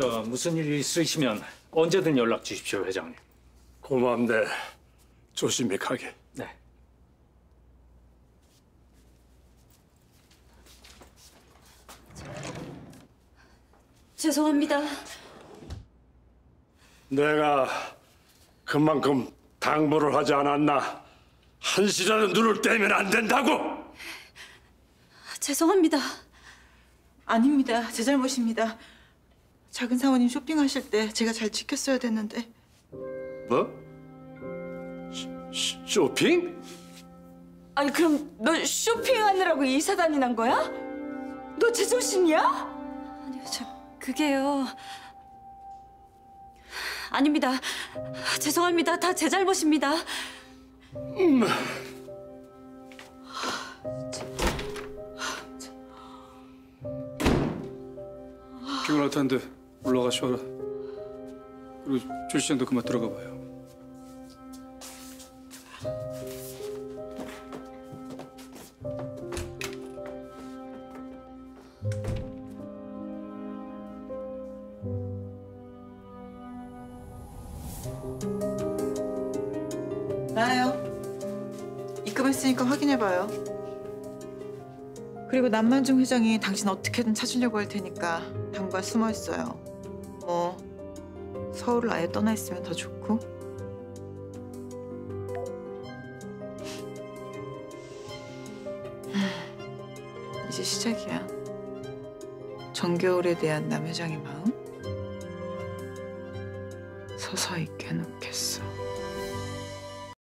저 무슨 일 있으시면 언제든 연락 주십시오, 회장님. 고맙네. 조심히 가게. 네. 죄송합니다. 내가 그만큼 당부를 하지 않았나? 한시라도 눈을 떼면 안 된다고! 죄송합니다. 아닙니다. 제 잘못입니다. 작은 사모님 쇼핑하실 때 제가 잘 지켰어야 됐는데 뭐? 시- 쇼핑? 아니 그럼 너 쇼핑하느라고 이사 다니는 거야? 너 제정신이야? 아니요, 저 그게요. 아닙니다. 죄송합니다. 다 제 잘못입니다. 피곤할 텐데 올라가 쉬어라. 그리고 조 시장도 그만 들어가 봐요. 나요. 입금했으니까 확인해봐요. 그리고 남만중 회장이 당신 어떻게든 찾으려고 할 테니까 당분간 숨어 있어요. 뭐 서울을 아예 떠나 있으면 더 좋고. 음, 이제 시작이야. 정겨울에 대한 남 회장의 마음 서서히 깨놓겠어.